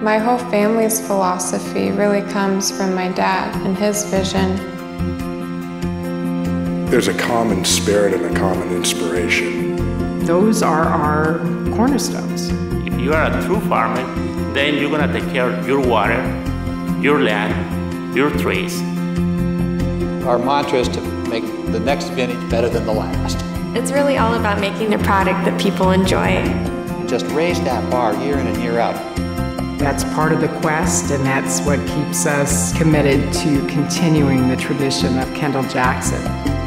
My whole family's philosophy really comes from my dad and his vision. There's a common spirit and a common inspiration. Those are our cornerstones. If you are a true farmer, then you're gonna take care of your water, your land, your trees. Our mantra is to make the next vintage better than the last. It's really all about making a product that people enjoy. Just raise that bar year in and year out. That's part of the quest, and that's what keeps us committed to continuing the tradition of Kendall Jackson.